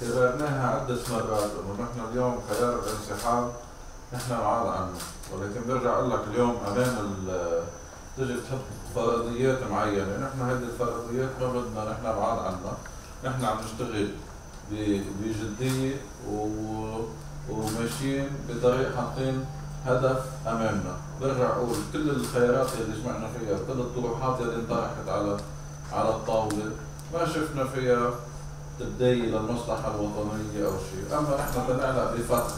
كررناها عدة مرات انه نحن اليوم قرار الانسحاب نحن بعاد عنه. ولكن برجع أقول لك اليوم امام تجي تحط فرضيات معينة. نحن هذه الفرضيات ما بدنا نحن بعاد عنها. نحن عم نشتغل ب- بجدية و- وماشيين بطريق حاطين هدف أمامنا. برجع أقول كل الخيارات اللي سمعنا فيها كل الطروحات اللي انطرحت على على الطاولة ما شفنا فيها تبدي للمصلحة الوطنية أو شيء، أما نحن طلعنا بفتح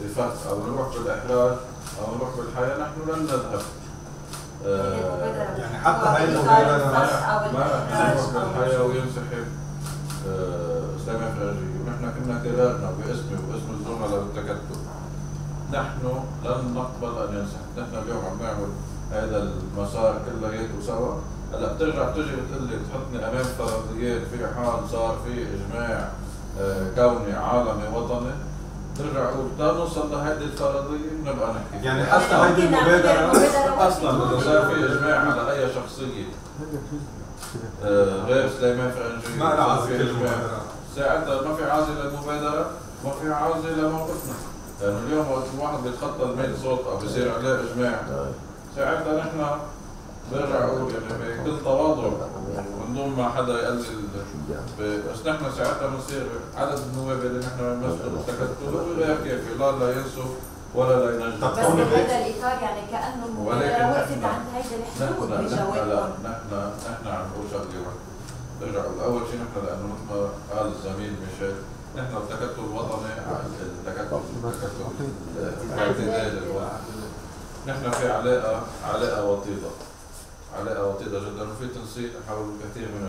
بفتح أو نروح بالإحراج أو نروح بالحياة نحن لن نذهب. آه، يعني حتى هاي المبادرة ما رح نروح بالحياة وينسحب آه، سامي فرجي ونحن كنا قرارنا باسمي وباسم الزملاء بالتكتل نحن لن نقبل أن ينسحب، نحن اليوم عم نعمل هذا المسار كلياته سوا هلأ بترجع بتجي بتقول لي بتحطني أمام فرضيات في حال صار في إجماع آه، كوني عالمي وطني. أقول بدنا نوصل لهيدي الفرضية بنبقى نحكي. يعني. حتى هيدي المبادرة أصلا إذا صار في إجماع على أي شخصية. آه، غير سليمان فرنجي ما المبادرات ساعتها ما في عازه للمبادرة ما في عازه لموقفنا. لأنه اليوم وقت الواحد بيتخطى ال 100 صوت أو بصير عليه اجماع ساعتها نحن برجع أقول يعني بكل تواضع من دون ما حدا يقلل. بس نحن ساعتها بنصير عدد النواب اللي نحن بنمثل التكتل غير كافي لا لا ينسوا ولا لا ينجوا طب بس بهذا الإطار يعني كأنه المبادره وقفت عند هيدا الحدود نحن نحن لا بجوابهم نحن نحن عم نقول شغلة واحدة. برجع أقول أول شيء نحن لأنه مثل ما قال الزميل ميشيل. نحن التكتل الوطني التكتل التكتل الاعتدال الوطني نحن في علاقة علاقة وطيدة علاقة وطيدة جدا وفي تنسيق حول كثير من